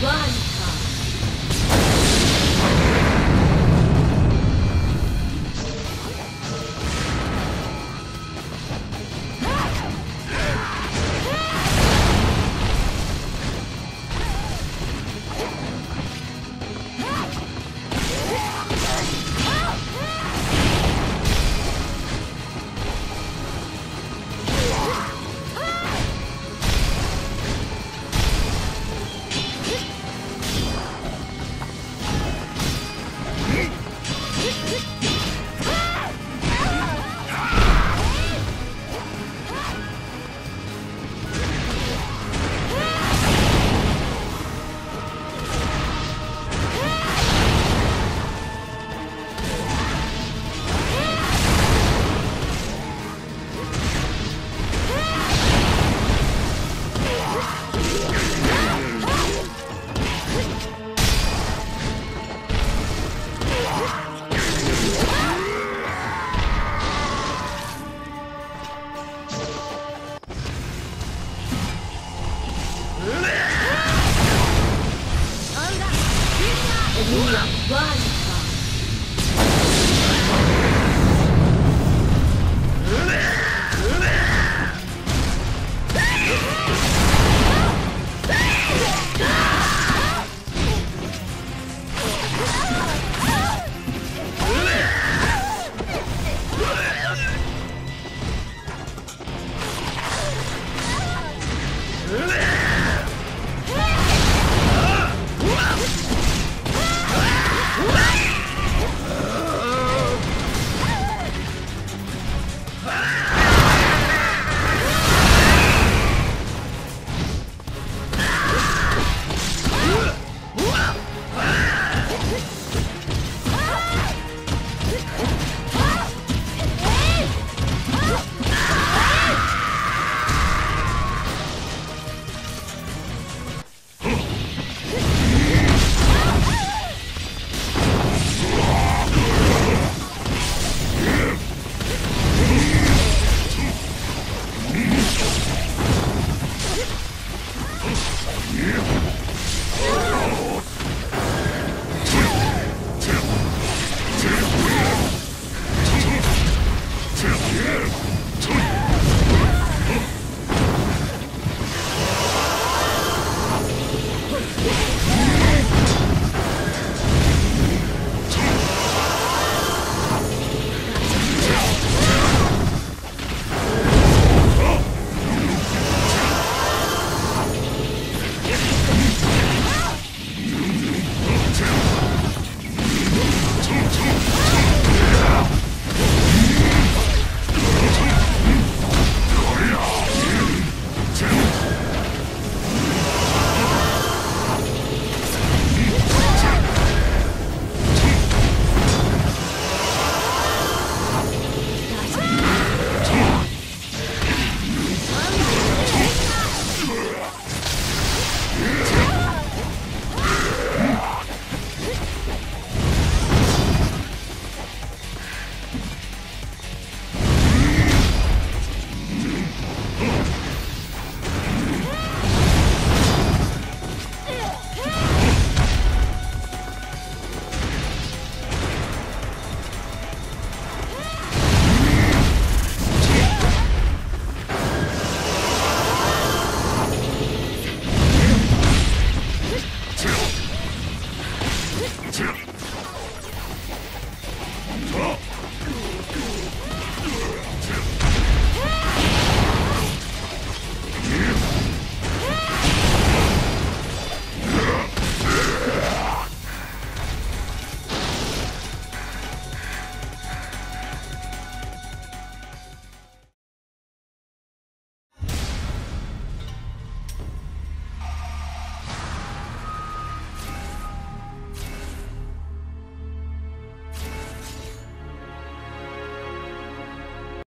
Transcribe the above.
我。Ugh!